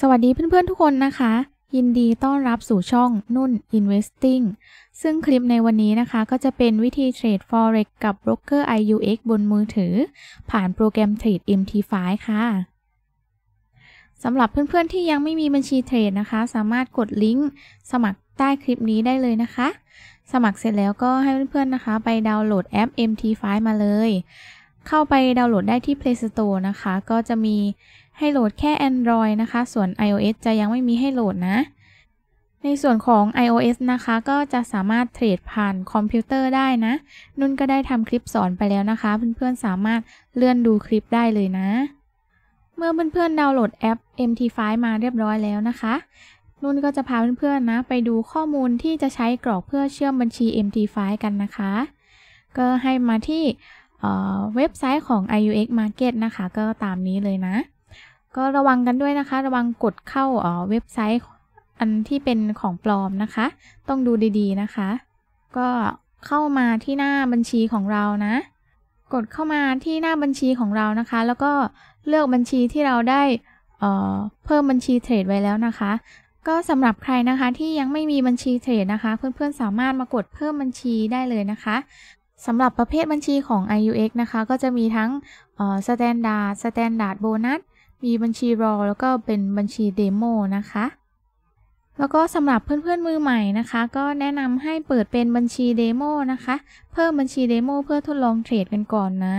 สวัสดีเพื่อนๆทุกคนนะคะ ยินดีต้อนรับสู่ช่องนุ่น Investing ซึ่งคลิปในวันนี้นะคะ ก็จะเป็นวิธีเทรด Forex กับ Broker IUX บนมือถือ ผ่านโปรแกรมเทรด MT5 ค่ะสำหรับเพื่อนๆที่ยังไม่มีบัญชีเทรดนะคะ สามารถกดลิงก์สมัครใต้คลิปนี้ได้เลยนะคะ สมัครเสร็จแล้วก็ให้เพื่อนๆนะคะ ไปดาวน์โหลดแอป MT5 มาเลย เข้าไปดาวน์โหลดได้ที่ Play Store นะคะ ก็จะมีให้โหลดแค่ Android นะคะ ส่วน iOS จะยังไม่มีให้โหลดนะ ในส่วนของ iOS นะคะก็จะสามารถเทรดผ่านคอมพิวเตอร์ได้นะ นุ่นก็ได้ทำคลิปสอนไปแล้วนะคะ เพื่อนๆสามารถเลื่อนดูคลิปได้เลยนะ เมื่อเพื่อนๆดาวน์โหลดแอป MT5 มาเรียบร้อยแล้วนะคะนุ่นก็จะพาเพื่อนๆนะ ไปดูข้อมูลที่จะใช้กรอกเพื่อเชื่อมบัญชี MT5 กันนะคะ ก็ให้มาที่ เว็บไซต์ของ IUX Market นะคะ ก็ตามนี้เลยนะ ก็ระวังกันด้วยนะคะ ระวังกดเข้าเว็บไซต์อันที่เป็นของปลอมนะคะ ต้องดูดีๆนะคะ ก็เข้ามาที่หน้าบัญชีของเรานะ กดเข้ามาที่หน้าบัญชีของเรานะคะ แล้วก็เลือกบัญชีที่เราได้เเพิ่มบัญชีเทรดไว้แล้วนะคะ ก็สำหรับใครนะคะที่ยังไม่มีบัญชีเทรดนะคะ เพื่อนๆสามารถมากดเพิ่มบัญชีได้เลยนะคะ สำหรับประเภทบัญชีของ IUX นะคะ ก็จะมีทั้ง Standard Standard Bonus มีบัญชี Raw แล้วก็เป็นบัญชี demo นะคะ แล้วก็สำหรับเพื่อนๆมือใหม่นะคะ ก็แนะนำให้เปิดเป็นบัญชี demo นะคะ เพิ่มบัญชี demo เพื่อทดลองเทรดกันก่อนนะ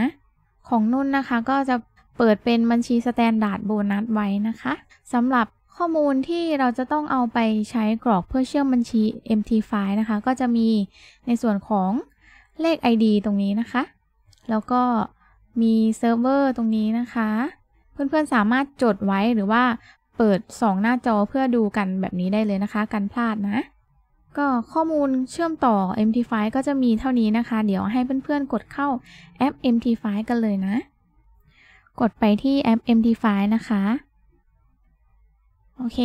ของนุ่นนะคะก็จะเปิดเป็นบัญชี Standard Bonus ไว้นะคะสำหรับข้อมูลที่เราจะต้องเอาไปใช้กรอกเพื่อเชื่อมบัญชี MT5 นะคะ ก็จะมีในส่วนของ เลข ID ตรงนี้นะคะ แล้วก็มีเซิร์ฟเวอร์ตรงนี้นะคะ เพื่อนๆสามารถจดไว้หรือว่าเปิด 2 หน้าจอเพื่อดูกันแบบนี้ได้เลยนะคะ กันพลาดนะ ก็ข้อมูลเชื่อมต่อ MT5 ก็จะมีเท่านี้นะคะ เดี๋ยวให้เพื่อนๆกดเข้าแอป MT5 กันเลยนะ กดไปที่แอป MT5 นะคะโอเค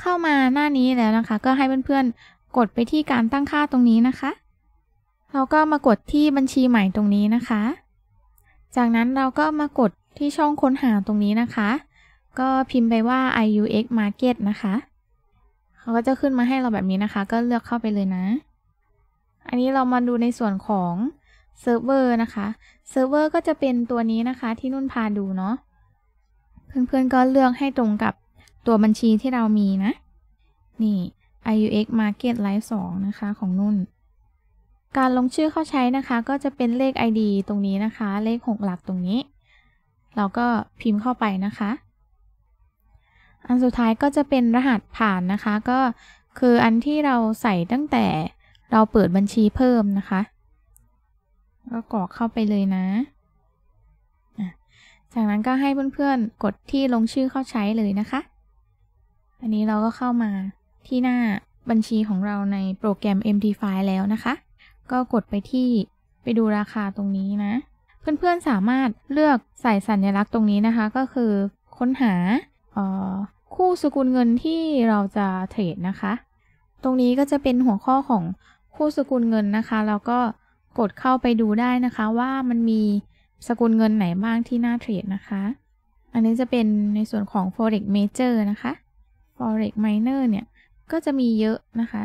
เข้ามาหน้านี้แล้วนะคะ ก็ให้เพื่อนๆ กดไปที่การตั้งค่าตรงนี้นะคะ เราก็มากดที่บัญชีใหม่ตรงนี้นะคะ จากนั้นเราก็มากดที่ช่องค้นหาตรงนี้นะคะ ก็พิมพ์ไปว่า IUX Market นะคะเขาก็จะขึ้นมาให้เราแบบนี้นะคะ ก็เลือกเข้าไปเลยนะ อันนี้เรามาดูในส่วนของเซิร์ฟเวอร์นะคะ เซิร์ฟเวอร์ก็จะเป็นตัวนี้นะคะที่นุ่นพาดูเนาะ เพื่อนๆก็เลือกให้ตรงกับตัวบัญชีที่เรามีนะ นี่ IUX Market Live 2นะคะของนุ่น การลงชื่อเข้าใช้นะคะ ก็จะเป็นเลข ID ตรงนี้นะคะ เลข 6 หลักตรงนี้ เราก็พิมพ์เข้าไปนะคะ อันสุดท้ายก็จะเป็นรหัสผ่านนะคะ ก็คืออันที่เราใส่ตั้งแต่เราเปิดบัญชีเพิ่มนะคะ ก็กรอกเข้าไปเลยนะ จากนั้นก็ให้เพื่อนๆ กดที่ลงชื่อเข้าใช้เลยนะคะ อันนี้เราก็เข้ามาที่หน้าบัญชีของเราในโปรแกรม MT5 แล้วนะคะ ก็กดไปที่ไปดูราคาตรงนี้นะ เพื่อนๆสามารถเลือกใส่สัญลักษณ์ตรงนี้นะคะ ก็คือค้นหาคู่สกุลเงินที่เราจะเทรดนะคะ ตรงนี้ก็จะเป็นหัวข้อของคู่สกุลเงินนะคะแล้วก็กดเข้าไปดูได้นะคะว่ามันมีสกุลเงินไหนบ้างที่น่าเทรดนะคะ อันนี้จะเป็นในส่วนของ forex major นะคะ forex minor เนี่ย ก็จะมีเยอะนะคะ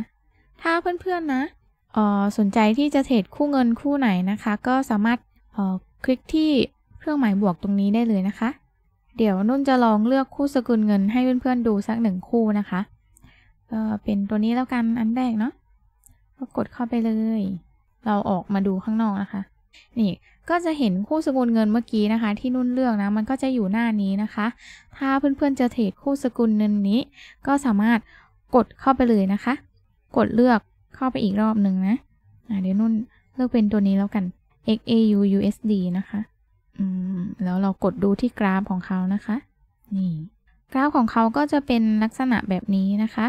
ถ้าเพื่อนๆนะ สนใจที่จะเทรดคู่เงินคู่ไหนนะคะ ก็สามารถคลิกที่เครื่องหมายบวกตรงนี้ได้เลยนะคะ เดี๋ยวนุ่นจะลองเลือกคู่สกุลเงินให้เพื่อนๆดูสักหนึ่งคู่นะคะก็เป็นตัวนี้แล้วกันอันแรกเนาะก็กดเข้าไปเลย เราออกมาดูข้างนอกนะคะ นี่ก็จะเห็นคู่สกุลเงินเมื่อกี้นะคะ ที่นุ่นเลือกนะ มันก็จะอยู่หน้านี้นะคะ ถ้าเพื่อนๆจะเทรดคู่สกุลเงินนี้ ก็สามารถกดเข้าไปเลยนะคะ กดเลือก เข้าไปอีกรอบหนึ่งนะเดี๋ยวนุ่นเลือกเป็นตัวนี้แล้วกัน XAU USD นะคะ อืม แล้วเรากดดูที่กราฟของเขานะคะ นี่ กราฟของเขาก็จะเป็นลักษณะแบบนี้นะคะ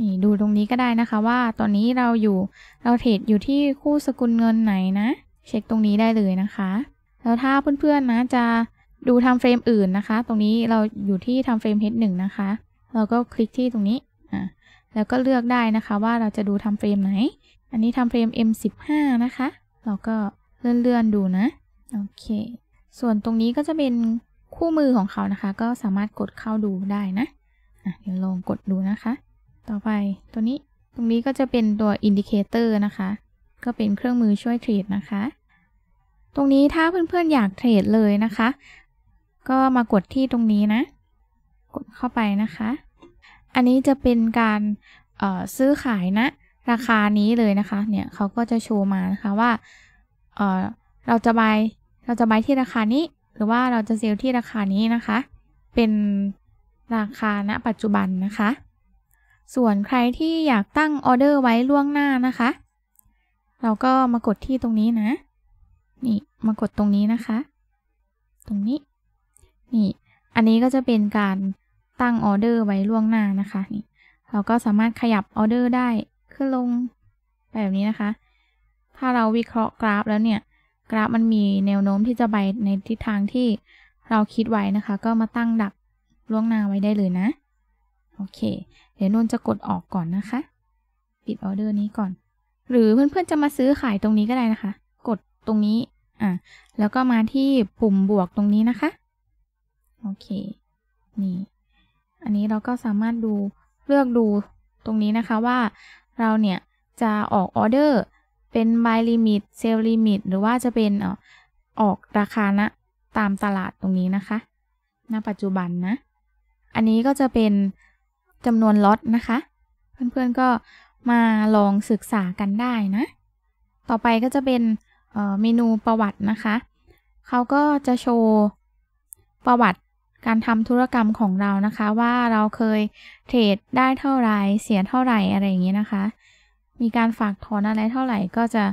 นี่ดูตรงนี้ก็ได้นะคะว่าตอนนี้เราอยู่ เราเทรดอยู่ที่คู่สกุลเงินไหนนะ เช็คตรงนี้ได้เลยนะคะ แล้วถ้าเพื่อนๆนะจะดูทำเฟรมอื่นนะคะ ตรงนี้เราอยู่ที่ทำเฟรม H1 นะคะ เราก็คลิกที่ตรงนี้ แล้วก็เลือกได้นะคะว่าเราจะดูทำเฟรมไหน อันนี้ทำเฟรม M15 นะคะ เราก็เลื่อนๆดูนะ โอเค ส่วนตรงนี้ก็จะเป็นคู่มือของเขานะคะ ก็สามารถกดเข้าดูได้นะอะเดี๋ยวลองกดดูนะคะ ต่อไปตัวนี้ ตรงนี้ก็จะเป็นตัว indicator นะคะ ก็เป็นเครื่องมือช่วยเทรดนะคะ ตรงนี้ถ้าเพื่อนๆอยากเทรดเลยนะคะ ก็มากดที่ตรงนี้นะ กดเข้าไปนะคะ อันนี้จะเป็นการซื้อขายนะราคานี้เลยนะคะ เนี่ยเขาก็จะโชว์มานะคะว่าเเราจะบายเราจะบายที่ราคานี้ หรือว่าเราจะเซลล์ที่ราคานี้นะคะ เป็นราคาณปัจจุบันนะคะ ส่วนใครที่อยากตั้งออเดอร์ไว้ล่วงหน้านะคะ เราก็มากดที่ตรงนี้นะ นี่มากดตรงนี้นะคะ ตรงนี้ นี่ อันนี้ก็จะเป็นการ ตั้งออเดอร์ไว้ล่วงหน้านะคะนี่เราก็สามารถขยับออเดอร์ได้ขึ้นลงแบบนี้นะคะ ถ้าเราวิเคราะห์กราฟแล้วเนี่ย กราฟมันมีแนวโน้มที่จะไปในทิศทางที่เราคิดไว้นะคะ ก็มาตั้งดักล่วงหน้าไว้ได้เลยนะ โอเค เดี๋ยวนุ่นจะกดออกก่อนนะคะ ปิดออเดอร์นี้ก่อน หรือเพื่อนๆจะมาซื้อขายตรงนี้ก็ได้นะคะ กดตรงนี้ อะ แล้วก็มาที่ปุ่มบวกตรงนี้นะคะ โอเค นี่ อันนี้เราก็สามารถดูเลือกดูตรงนี้นะคะว่าเราเนี่ยจะออกออเดอร์เป็น buy limit sell limit หรือว่าจะเป็นออกราคาณนะตามตลาดตรงนี้นะคะ ณ ปัจจุบันนะ อันนี้ก็จะเป็นจำนวนล็อตนะคะ เพื่อนๆก็มาลองศึกษากันได้นะ ต่อไปก็จะเป็นเมนูประวัตินะคะ เขาก็จะโชว์ประวัติ การทำธุรกรรมของเรานะคะ ว่าเราเคยเทรดได้เท่าไหร่เสียเท่าไหร่อะไรอย่างนี้นะคะ มีการฝากถอนอะไรเท่าไหร่ก็จะ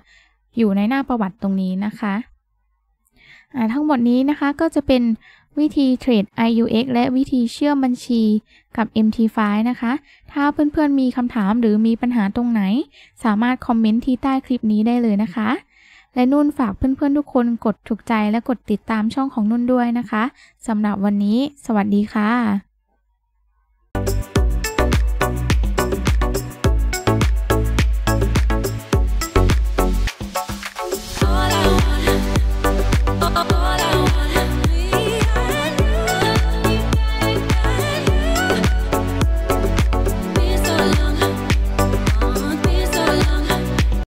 อยู่ในหน้าประวัติตรงนี้นะคะทั้งหมดนี้นะคะก็จะเป็นวิธีเทรด IUX และวิธีเชื่อมบัญชีกับ MT5 นะคะ ถ้าเพื่อนๆมีคำถามหรือมีปัญหาตรงไหน สามารถคอมเมนต์ที่ใต้คลิปนี้ได้เลยนะคะ และนุ่นฝากเพื่อนๆทุกคนกดถูกใจและกดติดตามช่องของนุ่นด้วยนะคะสำหรับวันนี้ สวัสดีค่ะ